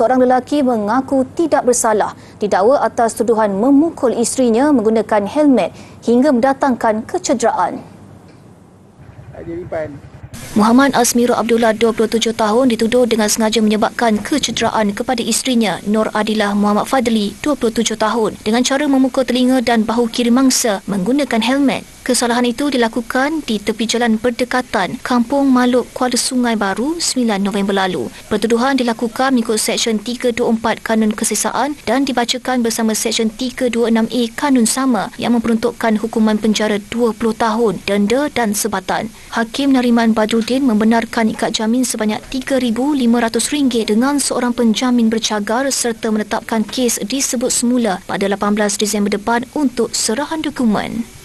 seorang lelaki mengaku tidak bersalah didakwa atas tuduhan memukul isterinya menggunakan helmet hingga mendatangkan kecederaan. Muhammad Asmirul Abdullah 27 tahun dituduh dengan sengaja menyebabkan kecederaan kepada isterinya Nur Adilah Muhammad Fadli 27 tahun dengan cara memukul telinga dan bahu kiri mangsa menggunakan helmet. Kesalahan itu dilakukan di tepi jalan berdekatan Kampung Maluk Kuala Sungai Baru 9 November lalu. Pertuduhan dilakukan mengikut Seksyen 324 Kanun Kesesaan dan dibacakan bersama Seksyen 326A Kanun sama yang memperuntukkan hukuman penjara 20 tahun, denda dan sebatan. Hakim Nariman Badruddin membenarkan ikat jamin sebanyak RM3,500 dengan seorang penjamin bercagar serta menetapkan kes disebut semula pada 18 Disember depan untuk serahan dokumen.